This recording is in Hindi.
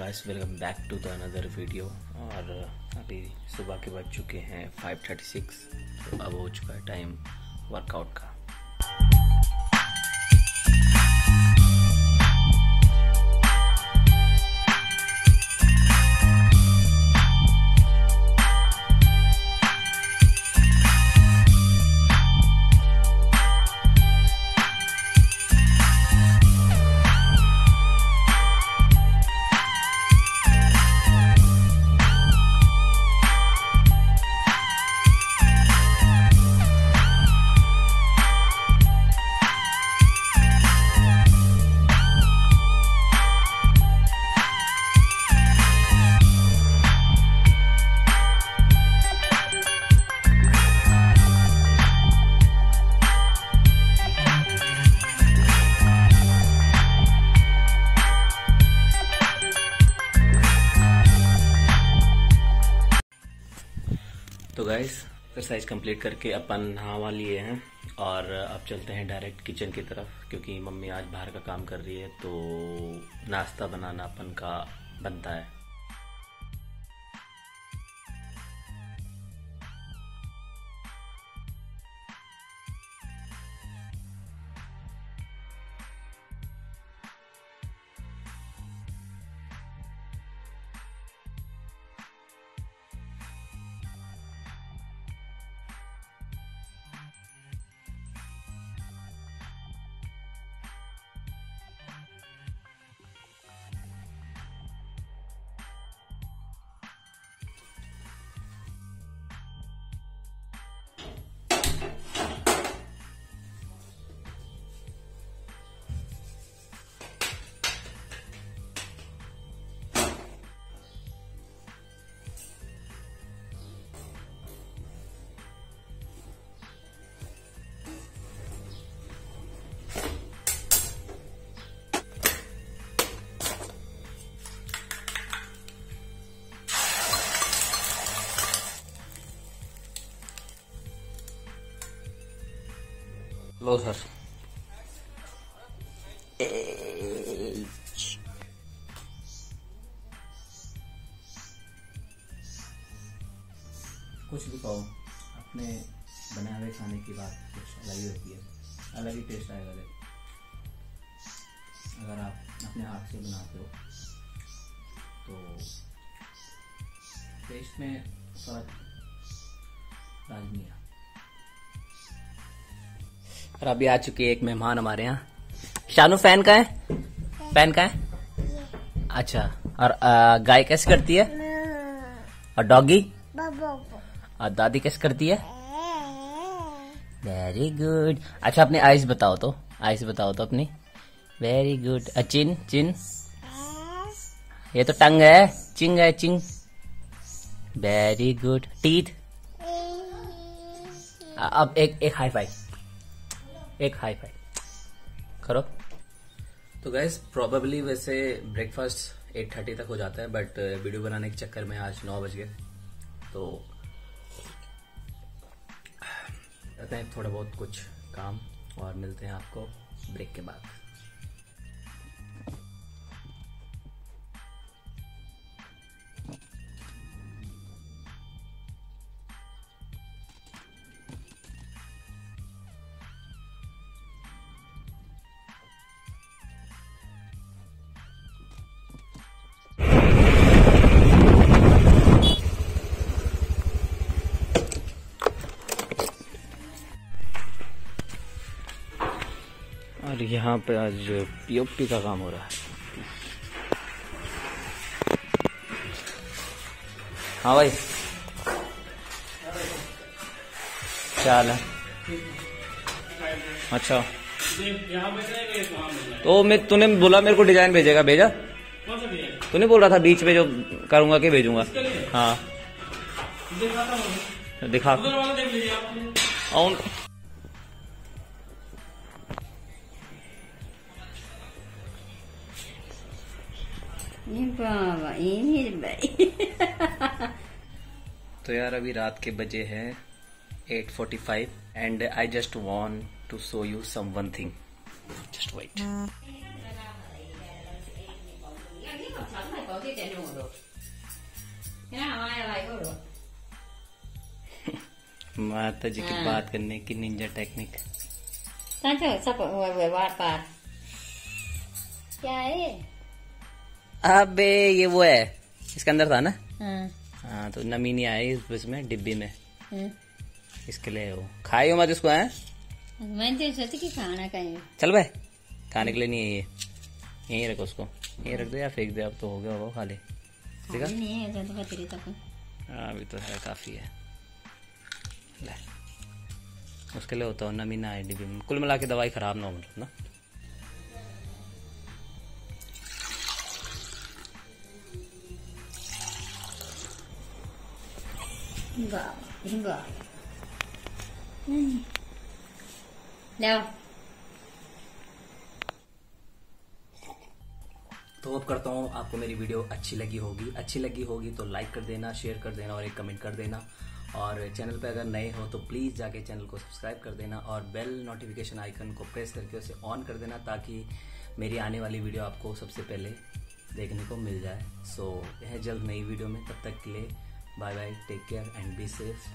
Guys welcome back to the another video और, अभी सुबह के बज चुके हैं 5:36 तो अब हो चुका है टाइम वर्कआउट का। एक्सरसाइज कंप्लीट करके अपन नहावा लिए हैं और अब चलते हैं डायरेक्ट किचन की तरफ़, क्योंकि मम्मी आज बाहर का काम कर रही है तो नाश्ता बनाना अपन का बनता है। लो सर कुछ भी कहो, अपने बनाए हुए खाने की बात कुछ अलग ही होती है। अलग ही टेस्ट आएगा, देख। अगर आप अपने हाथ से बनाते हो तो टेस्ट में फ़र्क लाजमी है। और अभी आ चुकी है एक मेहमान हमारे यहाँ। शानू फ़ैन का है? फ़ैन का है? अच्छा और आ, गाय कैसे करती है? और डॉगी? और दादी कैसे करती है? वेरी गुड अच्छा अपने आइस बताओ तो आइस बताओ तो अपनी। वेरी गुड चिन चिन ये तो टंग है चिंग है चिंग। वेरी गुड टीथ अब एक एक हाई फाइव एक हाई फाई करो। तो गैस प्रोबेबली वैसे ब्रेकफास्ट 8:30 तक हो जाता है बट वीडियो बनाने के चक्कर में आज नौ बज गए। तो करते हैं थोड़ा बहुत कुछ काम और मिलते हैं आपको ब्रेक के बाद। और यहाँ पे आज पीओपी का काम हो रहा है। हाँ भाई। क्या है। अच्छा। तो मैं तूने बोला मेरे को डिज़ाइन भेजेगा भेजा? तूने बोल रहा था बीच में जो करूँगा कि भेजूँगा। हाँ। दिखा और बाबा ये मेरे भाई तो यार अभी रात के बजे हैं 8:45 and I just want to show you some one thing just wait माता जी की हाँ। बात करने की निंजा टेक्निक bạt क्या है अबे ये वो है। इसके अंदर था ना? हाँ हाँ तो नमी नहीं आई इसमें डिब्बी में। हम्म। इसके लिए वो। खाई हो मत इसको है? मैं तो सोची कि खाना कहीं चल भाई खाने के लिए नहीं है ये। यहीं रखो उसको। यहीं रख दो या फेंक दे अब तो हो गया होगा खाली। ठीक है? है तो हाँ, अभी तो है काफ़ी है। ले। उसके लिए होता हो नमी ना आए डिब्बी में। कुल मिला के दवाई खराब ना हो मतलब ना। तो अब करता हूँ आपको मेरी वीडियो अच्छी लगी होगी। अच्छी लगी होगी तो लाइक कर देना शेयर कर देना और एक कमेंट कर देना। और चैनल पे अगर नए हो तो प्लीज़ जाके चैनल को सब्सक्राइब कर देना और बेल नोटिफिकेशन आइकन को प्रेस करके उसे ऑन कर देना ताकि मेरी आने वाली वीडियो आपको सबसे पहले देखने को मिल जाए। सो so, यह जल्द नई वीडियो में तब तक के लिए Bye bye, take care, and be safe.